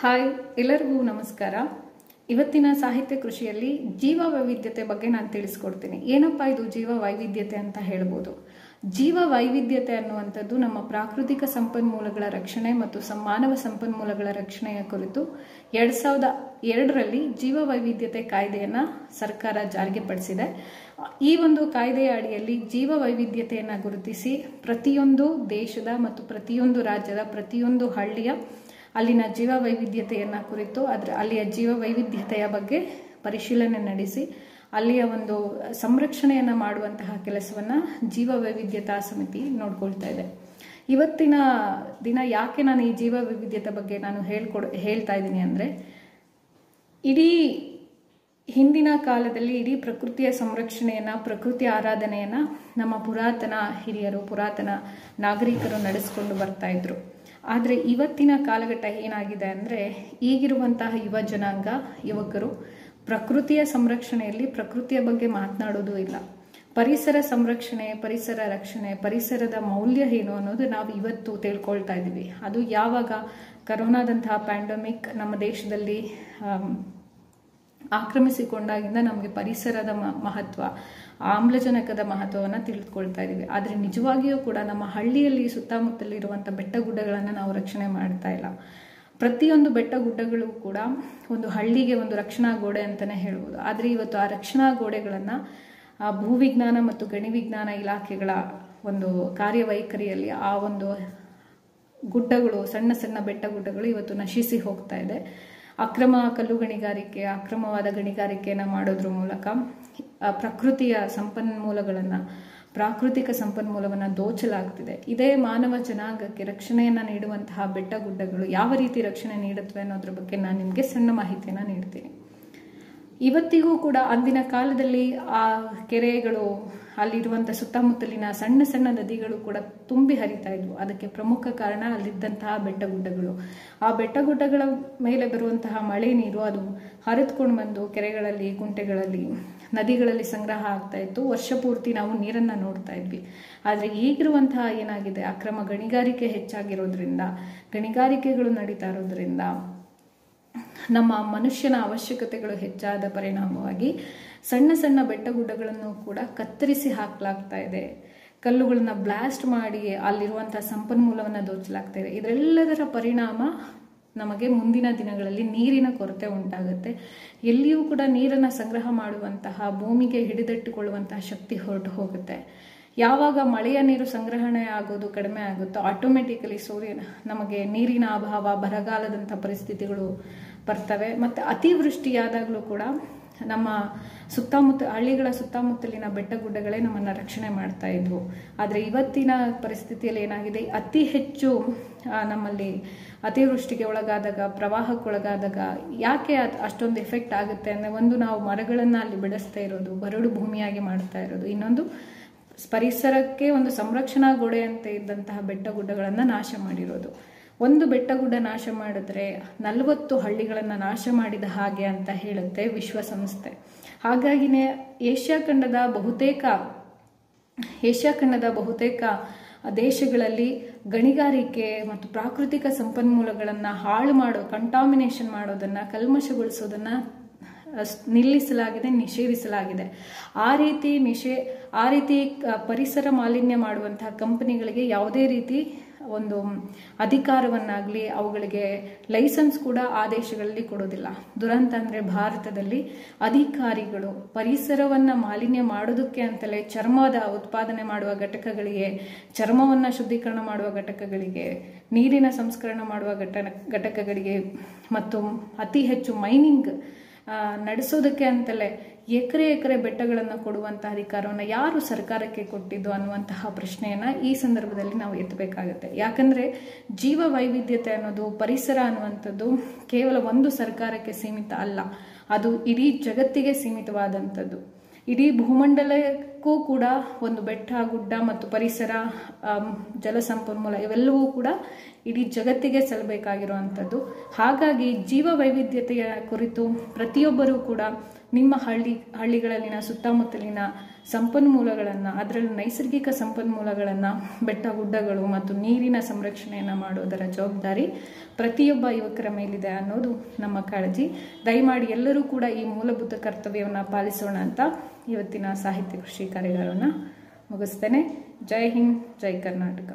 Hi, ಎಲ್ಲರಿಗೂ ನಮಸ್ಕಾರ. ಇವತ್ತಿನ ಸಾಹಿತ್ಯ ಕೃಷಿಯಲ್ಲಿ ಜೀವ ವೈವಿಧ್ಯತೆ ಬಗ್ಗೆ ನಾನು ತಿಳಿಸ್ಕೊಡ್ತೀನಿ. ಏನಪ್ಪಾ ಇದು ಜೀವ ವೈವಿಧ್ಯತೆ ಅಂತ ಹೇಳ್ಬೋದು? ಜೀವ ವೈವಿಧ್ಯತೆ ಅನ್ನುವಂಥದ್ದು ನಮ್ಮ ಪ್ರಾಕೃತಿಕ ಸಂಪನ್ಮೂಲಗಳ ರಕ್ಷಣೆ ಮತ್ತು ಮಾನವ ಸಂಪನ್ಮೂಲಗಳ ರಕ್ಷಣೆಯ ಕುರಿತು ಎರಡ್ ಸಾವಿರದ ಎರಡರಲ್ಲಿ ಜೀವ ವೈವಿಧ್ಯತೆ ಕಾಯ್ದೆಯನ್ನ ಸರ್ಕಾರ ಜಾರಿಗೆ ಪಡಿಸಿದೆ. ಈ ಒಂದು ಕಾಯ್ದೆಯ ಅಡಿಯಲ್ಲಿ ಜೀವ ವೈವಿಧ್ಯತೆಯನ್ನು ಗುರುತಿಸಿ ಪ್ರತಿಯೊಂದು ದೇಶದ ಮತ್ತು ಪ್ರತಿಯೊಂದು ರಾಜ್ಯದ ಪ್ರತಿಯೊಂದು ಹಳ್ಳಿಯ ಅಲ್ಲಿನ ಜೀವ ವೈವಿಧ್ಯತೆಯನ್ನ ಕುರಿತು ಅದರ ಅಲ್ಲಿಯ ಜೀವ ವೈವಿಧ್ಯತೆಯ ಬಗ್ಗೆ ಪರಿಶೀಲನೆ ನಡೆಸಿ, ಅಲ್ಲಿಯ ಒಂದು ಸಂರಕ್ಷಣೆಯನ್ನ ಮಾಡುವಂತಹ ಕೆಲಸವನ್ನ ಜೀವ ವೈವಿಧ್ಯತಾ ಸಮಿತಿ ನೋಡ್ಕೊಳ್ತಾ ಇದೆ. ಇವತ್ತಿನ ದಿನ ಯಾಕೆ ನಾನು ಈ ಜೀವ ವೈವಿಧ್ಯತೆ ಬಗ್ಗೆ ನಾನು ಹೇಳ್ಕೊಡ್, ಹೇಳ್ತಾ ಇದ್ದೀನಿ ಅಂದ್ರೆ, ಇಡೀ ಹಿಂದಿನ ಕಾಲದಲ್ಲಿ ಇಡೀ ಪ್ರಕೃತಿಯ ಸಂರಕ್ಷಣೆಯನ್ನ, ಪ್ರಕೃತಿ ಆರಾಧನೆಯನ್ನ ನಮ್ಮ ಪುರಾತನ ಹಿರಿಯರು, ಪುರಾತನ ನಾಗರಿಕರು ನಡೆಸಿಕೊಂಡು ಬರ್ತಾ ಇದ್ರು. ಆದರೆ ಇವತ್ತಿನ ಕಾಲಘಟ್ಟ ಏನಾಗಿದೆ ಅಂದರೆ ಈಗಿರುವಂತಹ ಯುವ ಜನಾಂಗ, ಯುವಕರು ಪ್ರಕೃತಿಯ ಸಂರಕ್ಷಣೆಯಲ್ಲಿ ಪ್ರಕೃತಿಯ ಬಗ್ಗೆ ಮಾತನಾಡೋದು ಇಲ್ಲ. ಪರಿಸರ ಸಂರಕ್ಷಣೆ, ಪರಿಸರ ರಕ್ಷಣೆ, ಪರಿಸರದ ಮೌಲ್ಯ ಏನು ಅನ್ನೋದು ನಾವು ಇವತ್ತು ತಿಳ್ಕೊಳ್ತಾ ಇದ್ದೀವಿ. ಅದು ಯಾವಾಗ ಕರೋನಾದಂತಹ ಪ್ಯಾಂಡಮಿಕ್ ನಮ್ಮ ದೇಶದಲ್ಲಿ ಆಕ್ರಮಿಸಿಕೊಂಡಾಗಿಂದ ನಮಗೆ ಪರಿಸರದ ಮಹತ್ವ ಆಮ್ಲಜನಕದ ಮಹತ್ವವನ್ನು ತಿಳಿದುಕೊಳ್ತಾ ಇದ್ದೀವಿ. ಆದರೆ ನಿಜವಾಗಿಯೂ ಕೂಡ ನಮ್ಮ ಹಳ್ಳಿಯಲ್ಲಿ ಸುತ್ತಮುತ್ತಲಿರುವಂಥ ಬೆಟ್ಟ ಗುಡ್ಡಗಳನ್ನು ನಾವು ರಕ್ಷಣೆ ಮಾಡ್ತಾ ಇಲ್ಲ. ಪ್ರತಿಯೊಂದು ಬೆಟ್ಟ ಗುಡ್ಡಗಳು ಕೂಡ ಒಂದು ಹಳ್ಳಿಗೆ ಒಂದು ರಕ್ಷಣಾ ಗೋಡೆ ಅಂತಲೇ ಹೇಳ್ಬೋದು. ಆದರೆ ಇವತ್ತು ಆ ರಕ್ಷಣಾ ಗೋಡೆಗಳನ್ನು ಭೂವಿಜ್ಞಾನ ಮತ್ತು ಗಣಿವಿಜ್ಞಾನ ಇಲಾಖೆಗಳ ಒಂದು ಕಾರ್ಯವೈಖರಿಯಲ್ಲಿ ಆ ಒಂದು ಗುಡ್ಡಗಳು ಸಣ್ಣ ಸಣ್ಣ ಬೆಟ್ಟ ಗುಡ್ಡಗಳು ಇವತ್ತು ನಶಿಸಿ ಹೋಗ್ತಾ ಇದೆ. ಅಕ್ರಮ ಕಲ್ಲು ಗಣಿಗಾರಿಕೆ ಅಕ್ರಮವಾದ ಗಣಿಗಾರಿಕೆಯನ್ನು ಮಾಡೋದ್ರ ಮೂಲಕ ಆ, ಪ್ರಕೃತಿಯ ಸಂಪನ್ಮೂಲಗಳನ್ನು, ಪ್ರಾಕೃತಿಕ ಸಂಪನ್ಮೂಲವನ್ನು ದೋಚಲಾಗ್ತಿದೆ. ಇದೇ ಮಾನವ ಜನಾಂಗಕ್ಕೆ ರಕ್ಷಣೆಯನ್ನು ನೀಡುವಂತಹ ಬೆಟ್ಟ ಗುಡ್ಡಗಳು ಯಾವ ರೀತಿ ರಕ್ಷಣೆ ನೀಡುತ್ತವೆ ಅನ್ನೋದ್ರ ಬಗ್ಗೆ ನಾನು ನಿಮಗೆ ಸಣ್ಣ ಮಾಹಿತಿಯನ್ನು ನೀಡ್ತೀನಿ. ಇವತ್ತಿಗೂ ಕೂಡ ಅಂದಿನ ಕಾಲದಲ್ಲಿ ಆ ಕೆರೆಗಳು ಅಲ್ಲಿರುವಂಥ ಸುತ್ತಮುತ್ತಲಿನ ಸಣ್ಣ ಸಣ್ಣ ನದಿಗಳು ಕೂಡ ತುಂಬಿ ಹರಿತಾ ಇದ್ವು. ಅದಕ್ಕೆ ಪ್ರಮುಖ ಕಾರಣ ಅಲ್ಲಿದ್ದಂತಹ ಬೆಟ್ಟಗುಡ್ಡಗಳು ಆ ಬೆಟ್ಟಗುಡ್ಡಗಳ ಮೇಲೆ ಬರುವಂತಹ ಮಳೆ ನೀರು ಅದು ಹರಿದುಕೊಂಡು ಬಂದು ಕೆರೆಗಳಲ್ಲಿ, ಕುಂಟೆಗಳಲ್ಲಿ ನದಿಗಳಲ್ಲಿ ಸಂಗ್ರಹ ಆಗ್ತಾ ಇತ್ತು. ವರ್ಷ ಪೂರ್ತಿ ನಾವು ನೀರನ್ನ ನೋಡ್ತಾ ಇದ್ವಿ. ಆದರೆ ಈಗಿರುವಂತಹ ಏನಾಗಿದೆ? ಅಕ್ರಮ ಗಣಿಗಾರಿಕೆ ಹೆಚ್ಚಾಗಿರೋದ್ರಿಂದ, ಗಣಿಗಾರಿಕೆಗಳು ನಡೀತಾ ಇರೋದ್ರಿಂದ ನಮ್ಮ ಮನುಷ್ಯನ ಅವಶ್ಯಕತೆಗಳು ಹೆಚ್ಚಾದ ಪರಿಣಾಮವಾಗಿ ಸಣ್ಣ ಸಣ್ಣ ಬೆಟ್ಟ ಗುಡ್ಡಗಳನ್ನು ಕೂಡ ಕತ್ತರಿಸಿ ಹಾಕಲಾಗ್ತಾ ಇದೆ. ಕಲ್ಲುಗಳನ್ನ ಬ್ಲಾಸ್ಟ್ ಮಾಡಿ ಅಲ್ಲಿರುವಂಥ ಸಂಪನ್ಮೂಲವನ್ನು ದೋಚಲಾಗ್ತಾ ಇದೆ. ಇದರೆಲ್ಲದರ ಪರಿಣಾಮ ನಮಗೆ ಮುಂದಿನ ದಿನಗಳಲ್ಲಿ ನೀರಿನ ಕೊರತೆ ಉಂಟಾಗುತ್ತೆ. ಎಲ್ಲಿಯೂ ಕೂಡ ನೀರನ್ನು ಸಂಗ್ರಹ ಮಾಡುವಂತಹ, ಭೂಮಿಗೆ ಹಿಡಿದಿಟ್ಟುಕೊಳ್ಳುವಂತಹ ಶಕ್ತಿ ಹೊರಟು ಹೋಗುತ್ತೆ. ಯಾವಾಗ ಮಳೆಯ ನೀರು ಸಂಗ್ರಹಣೆ ಆಗೋದು ಕಡಿಮೆ ಆಗುತ್ತೋ ಆಟೋಮೆಟಿಕಲಿ ಸೂರ್ಯನ, ನಮಗೆ ನೀರಿನ ಅಭಾವ, ಬರಗಾಲದಂಥ ಪರಿಸ್ಥಿತಿಗಳು ಬರ್ತವೆ. ಮತ್ತು ಅತಿವೃಷ್ಟಿಯಾದಾಗಲೂ ಕೂಡ ನಮ್ಮ ಸುತ್ತಮುತ್ತ, ಹಳ್ಳಿಗಳ ಸುತ್ತಮುತ್ತಲಿನ ಬೆಟ್ಟ ಗುಡ್ಡಗಳೇ ನಮ್ಮನ್ನು ರಕ್ಷಣೆ ಮಾಡ್ತಾ ಇದ್ವು. ಆದರೆ ಇವತ್ತಿನ ಪರಿಸ್ಥಿತಿಯಲ್ಲಿ ಏನಾಗಿದೆ? ಅತಿ ಹೆಚ್ಚು ನಮ್ಮಲ್ಲಿ ಅತಿವೃಷ್ಟಿಗೆ ಒಳಗಾದಾಗ ಪ್ರವಾಹಕ್ಕೊಳಗಾದಾಗ ಯಾಕೆ ಅಷ್ಟೊಂದು ಎಫೆಕ್ಟ್ ಆಗುತ್ತೆ ಅಂದರೆ ಒಂದು ನಾವು ಮರಗಳನ್ನು ಅಲ್ಲಿ ಬೆಳೆಸ್ತಾ ಇರೋದು, ಬರಡು ಭೂಮಿಯಾಗಿ ಮಾಡ್ತಾ ಇರೋದು. ಇನ್ನೊಂದು, ಪರಿಸರಕ್ಕೆ ಒಂದು ಸಂರಕ್ಷಣಾ ಗೋಡೆ ಅಂತ ಇದ್ದಂತಹ ಬೆಟ್ಟ ಗುಡ್ಡಗಳನ್ನು ನಾಶ ಮಾಡಿರೋದು. ಒಂದು ಬೆಟ್ಟ ಗುಡ್ಡ ನಾಶ ಮಾಡಿದ್ರೆ ನಲವತ್ತು ಹಳ್ಳಿಗಳನ್ನು ನಾಶ ಮಾಡಿದ ಹಾಗೆ ಅಂತ ಹೇಳುತ್ತೆ ವಿಶ್ವಸಂಸ್ಥೆ. ಹಾಗಾಗಿನೇ ಏಷ್ಯಾ ಖಂಡದ ಬಹುತೇಕ, ಏಷ್ಯಾ ಖಂಡದ ಬಹುತೇಕ ದೇಶಗಳಲ್ಲಿ ಗಣಿಗಾರಿಕೆ ಮತ್ತು ಪ್ರಾಕೃತಿಕ ಸಂಪನ್ಮೂಲಗಳನ್ನು ಹಾಳು ಮಾಡೋ ಕಂಟಾಮಿನೇಷನ್ ಮಾಡೋದನ್ನು, ಕಲ್ಮಶಗೊಳಿಸೋದನ್ನು ನಿಲ್ಲಿಸಲಾಗಿದೆ, ನಿಷೇಧಿಸಲಾಗಿದೆ. ಆ ರೀತಿ ನಿಷೇ, ಆ ರೀತಿ ಪರಿಸರ ಮಾಲಿನ್ಯ ಮಾಡುವಂತಹ ಕಂಪನಿಗಳಿಗೆ ಯಾವುದೇ ರೀತಿ ಒಂದು ಅಧಿಕಾರವನ್ನಾಗಲಿ ಅವುಗಳಿಗೆ ಲೈಸೆನ್ಸ್ ಕೂಡ ಆದೇಶಗಳಲ್ಲಿ ದೇಶಗಳಲ್ಲಿ ಕೊಡೋದಿಲ್ಲ ದುರಂತ ಅಂದರೆ ಭಾರತದಲ್ಲಿ ಅಧಿಕಾರಿಗಳು ಪರಿಸರವನ್ನು ಮಾಲಿನ್ಯ ಮಾಡೋದಕ್ಕೆ ಅಂತಲೇ ಚರ್ಮದ ಉತ್ಪಾದನೆ ಮಾಡುವ ಘಟಕಗಳಿಗೆ, ಚರ್ಮವನ್ನು ಶುದ್ಧೀಕರಣ ಮಾಡುವ ಘಟಕಗಳಿಗೆ, ನೀರಿನ ಸಂಸ್ಕರಣ ಮಾಡುವ ಘಟ ಘಟಕಗಳಿಗೆ ಮತ್ತು ಅತಿ ಹೆಚ್ಚು ಮೈನಿಂಗ್ ನಡೆಸೋದಕ್ಕೆ ಅಂತಲೇ ಎಕರೆ ಎಕರೆ ಬೆಟ್ಟಗಳನ್ನು ಕೊಡುವಂಥ ಅಧಿಕಾರವನ್ನು ಯಾರು ಸರ್ಕಾರಕ್ಕೆ ಕೊಟ್ಟಿದ್ದು ಅನ್ನುವಂತಹ ಪ್ರಶ್ನೆಯನ್ನ ಈ ಸಂದರ್ಭದಲ್ಲಿ ನಾವು ಎತ್ತಬೇಕಾಗುತ್ತೆ. ಯಾಕಂದ್ರೆ ಜೀವ ವೈವಿಧ್ಯತೆ ಅನ್ನೋದು, ಪರಿಸರ ಅನ್ನುವಂಥದ್ದು ಕೇವಲ ಒಂದು ಸರ್ಕಾರಕ್ಕೆ ಸೀಮಿತ ಅಲ್ಲ. ಅದು ಇಡೀ ಜಗತ್ತಿಗೆ ಸೀಮಿತವಾದಂಥದ್ದು. ಇಡೀ ಭೂಮಂಡಲ ಪ್ರತಿಯೊಂದಕ್ಕೂ ಕೂಡ ಒಂದು ಬೆಟ್ಟ, ಗುಡ್ಡ ಮತ್ತು ಪರಿಸರ ಜಲಸಂಪನ್ಮೂಲ ಇವೆಲ್ಲವೂ ಕೂಡ ಇಡೀ ಜಗತ್ತಿಗೆ ಸಲ್ಲಬೇಕಾಗಿರುವಂಥದ್ದು ಹಾಗಾಗಿ ಜೀವ ವೈವಿಧ್ಯತೆಯ ಕುರಿತು ಪ್ರತಿಯೊಬ್ಬರೂ ಕೂಡ ನಿಮ್ಮ ಹಳ್ಳಿ, ಹಳ್ಳಿಗಳಲ್ಲಿನ ಸುತ್ತಮುತ್ತಲಿನ ಸಂಪನ್ಮೂಲಗಳನ್ನು, ಅದರಲ್ಲೂ ನೈಸರ್ಗಿಕ ಸಂಪನ್ಮೂಲಗಳನ್ನು, ಬೆಟ್ಟ, ಗುಡ್ಡಗಳು ಮತ್ತು ನೀರಿನ ಸಂರಕ್ಷಣೆಯನ್ನು ಮಾಡೋದರ ಜವಾಬ್ದಾರಿ ಪ್ರತಿಯೊಬ್ಬ ಯುವಕರ ಮೇಲಿದೆ ಅನ್ನೋದು ನಮ್ಮ ಕಾಳಜಿ. ದಯಮಾಡಿ ಎಲ್ಲರೂ ಕೂಡ ಈ ಮೂಲಭೂತ ಕರ್ತವ್ಯವನ್ನು ಪಾಲಿಸೋಣ ಅಂತ ಇವತ್ತಿನ ಸಾಹಿತ್ಯ ಕೃಷಿ ಕಾರ್ಯಾಗಾರವನ್ನು ಮುಗಿಸ್ತೇನೆ. ಜೈ ಹಿಂದ್ ಜೈ ಕರ್ನಾಟಕ.